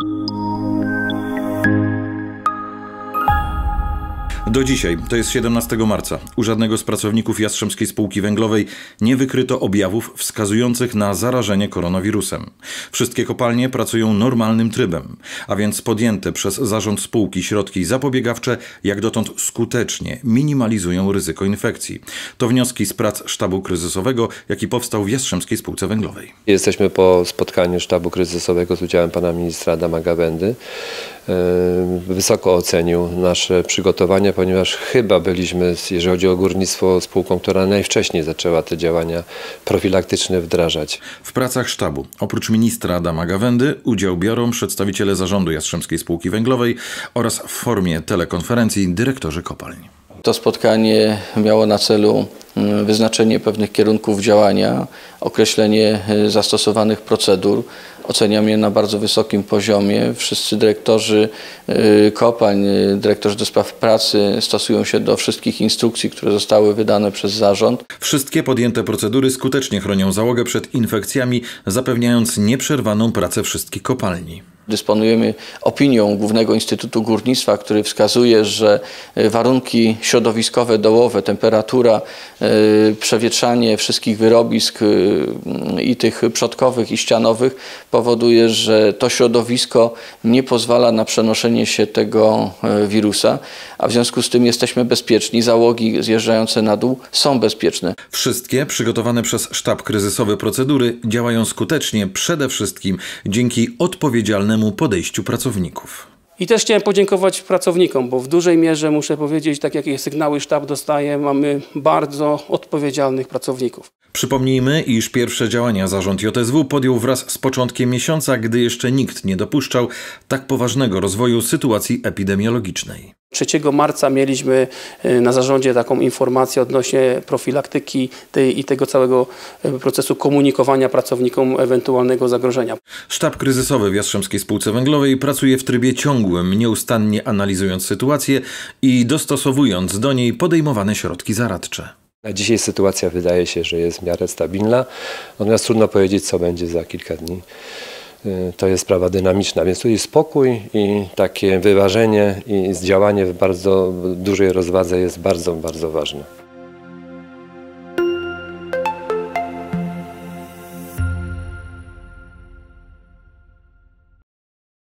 Thank you. Do dzisiaj, to jest 17 marca, u żadnego z pracowników Jastrzębskiej Spółki Węglowej nie wykryto objawów wskazujących na zarażenie koronawirusem. Wszystkie kopalnie pracują normalnym trybem, a więc podjęte przez zarząd spółki środki zapobiegawcze jak dotąd skutecznie minimalizują ryzyko infekcji. To wnioski z prac sztabu kryzysowego, jaki powstał w Jastrzębskiej Spółce Węglowej. Jesteśmy po spotkaniu sztabu kryzysowego z udziałem pana ministra Adama Gawędy. Wysoko ocenił nasze przygotowania, ponieważ chyba byliśmy, jeżeli chodzi o górnictwo, spółką, która najwcześniej zaczęła te działania profilaktyczne wdrażać. W pracach sztabu, oprócz ministra Adama Gawędy, udział biorą przedstawiciele zarządu Jastrzębskiej Spółki Węglowej oraz w formie telekonferencji dyrektorzy kopalń. To spotkanie miało na celu wyznaczenie pewnych kierunków działania, określenie e, zastosowanych procedur. Oceniam je na bardzo wysokim poziomie. Wszyscy dyrektorzy e, kopalń, e, dyrektorzy do spraw pracy stosują się do wszystkich instrukcji, które zostały wydane przez zarząd. Wszystkie podjęte procedury skutecznie chronią załogę przed infekcjami, zapewniając nieprzerwaną pracę wszystkich kopalni. Dysponujemy opinią Głównego Instytutu Górnictwa, który wskazuje, że e, warunki środowiskowe, dołowe, temperatura, e, przewietrzanie wszystkich wyrobisk e, i tych przodkowych i ścianowych powoduje, że to środowisko nie pozwala na przenoszenie się tego wirusa, a w związku z tym jesteśmy bezpieczni. Załogi zjeżdżające na dół są bezpieczne. Wszystkie przygotowane przez sztab kryzysowy procedury działają skutecznie przede wszystkim dzięki odpowiedzialnemu podejściu pracowników. I też chciałem podziękować pracownikom, bo w dużej mierze muszę powiedzieć, tak jakie sygnały sztab dostaje, mamy bardzo odpowiedzialnych pracowników. Przypomnijmy, iż pierwsze działania zarząd JSW podjął wraz z początkiem miesiąca, gdy jeszcze nikt nie dopuszczał tak poważnego rozwoju sytuacji epidemiologicznej. 3 marca mieliśmy y, na zarządzie taką informację odnośnie profilaktyki tej, i tego całego y, procesu komunikowania pracownikom ewentualnego zagrożenia. Sztab kryzysowy w Jastrzębskiej Spółce Węglowej pracuje w trybie ciągłym, nieustannie analizując sytuację i dostosowując do niej podejmowane środki zaradcze. Na dzisiaj sytuacja wydaje się, że jest w miarę stabilna, natomiast trudno powiedzieć, co będzie za kilka dni. Y, to jest sprawa dynamiczna, więc tu jest spokój i takie wyważenie i działanie w bardzo dużej rozwadze jest bardzo, bardzo ważne.